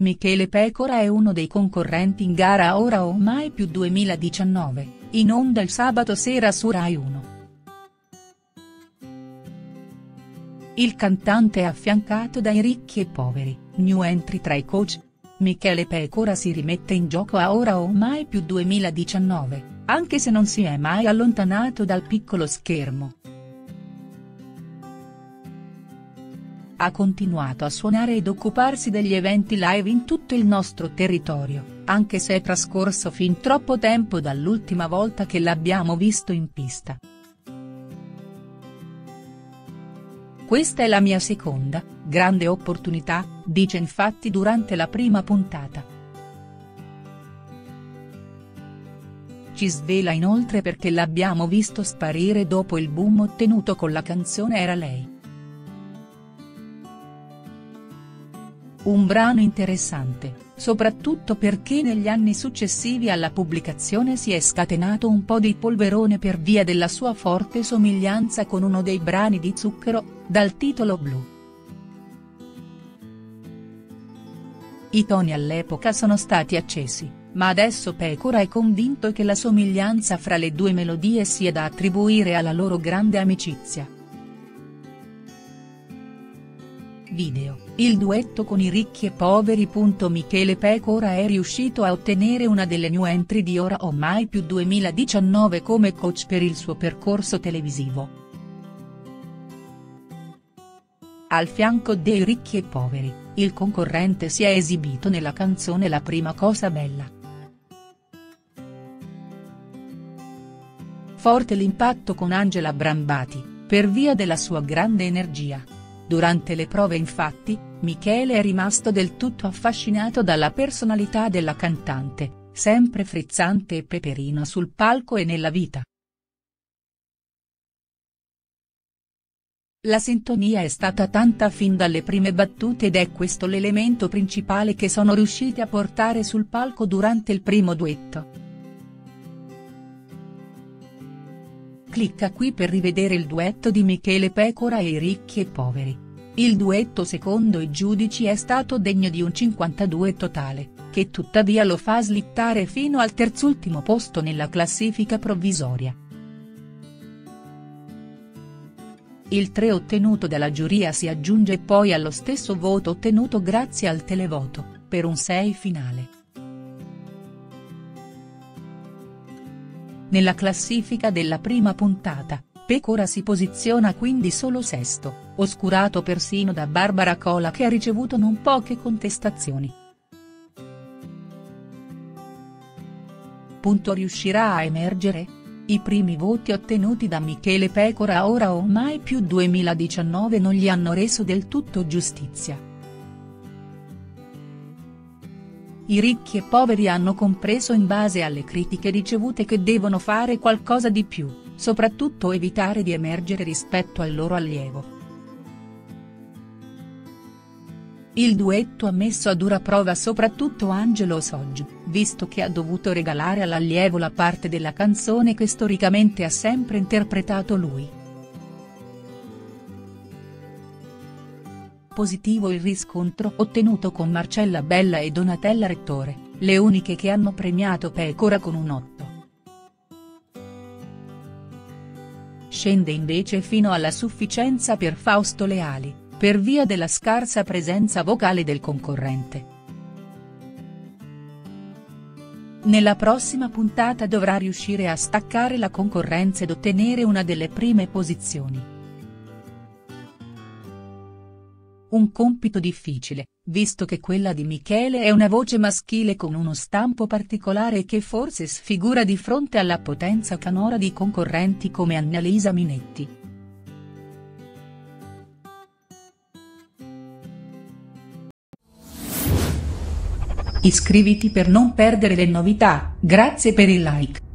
Michele Pecora è uno dei concorrenti in gara Ora o Mai più 2019, in onda il sabato sera su Rai 1. Il cantante è affiancato dai ricchi e poveri, new entry tra i coach. Michele Pecora si rimette in gioco a Ora o Mai più 2019, anche se non si è mai allontanato dal piccolo schermo. Ha continuato a suonare ed occuparsi degli eventi live in tutto il nostro territorio, anche se è trascorso fin troppo tempo dall'ultima volta che l'abbiamo visto in pista. Questa è la mia seconda, grande opportunità, dice infatti durante la prima puntata. Ci svela inoltre perché l'abbiamo visto sparire dopo il boom ottenuto con la canzone Era lei. Un brano interessante, soprattutto perché negli anni successivi alla pubblicazione si è scatenato un po' di polverone per via della sua forte somiglianza con uno dei brani di Zucchero, dal titolo blu. I toni all'epoca sono stati accesi, ma adesso Pecora è convinto che la somiglianza fra le due melodie sia da attribuire alla loro grande amicizia. Video, il duetto con i ricchi e poveri. Michele Pecora è riuscito a ottenere una delle new entry di Ora o Mai più 2019 come coach per il suo percorso televisivo. Al fianco dei ricchi e poveri, il concorrente si è esibito nella canzone La prima cosa bella. Forte l'impatto con Angela Brambati, per via della sua grande energia. Durante le prove infatti, Michele è rimasto del tutto affascinato dalla personalità della cantante, sempre frizzante e peperina sul palco e nella vita. La sintonia è stata tanta fin dalle prime battute ed è questo l'elemento principale che sono riusciti a portare sul palco durante il primo duetto. Clicca qui per rivedere il duetto di Michele Pecora e i ricchi e poveri. Il duetto secondo i giudici è stato degno di un 52 totale, che tuttavia lo fa slittare fino al terzultimo posto nella classifica provvisoria. Il 3 ottenuto dalla giuria si aggiunge poi allo stesso voto ottenuto grazie al televoto, per un 6 finale. Nella classifica della prima puntata, Pecora si posiziona quindi solo sesto, oscurato persino da Barbara Cola che ha ricevuto non poche contestazioni. Punto riuscirà a emergere? I primi voti ottenuti da Michele Pecora ora o mai più 2019 non gli hanno reso del tutto giustizia. I ricchi e poveri hanno compreso in base alle critiche ricevute che devono fare qualcosa di più, soprattutto evitare di emergere rispetto al loro allievo. Il duetto ha messo a dura prova soprattutto Angelo Soggi, visto che ha dovuto regalare all'allievo la parte della canzone che storicamente ha sempre interpretato lui. Positivo il riscontro ottenuto con Marcella Bella e Donatella Rettore, le uniche che hanno premiato Pecora con un 8. Scende invece fino alla sufficienza per Fausto Leali, per via della scarsa presenza vocale del concorrente. Nella prossima puntata dovrà riuscire a staccare la concorrenza ed ottenere una delle prime posizioni. Un compito difficile, visto che quella di Michele è una voce maschile con uno stampo particolare che forse sfigura di fronte alla potenza canora di concorrenti come Annalisa Minetti. Iscriviti per non perdere le novità, grazie per il like.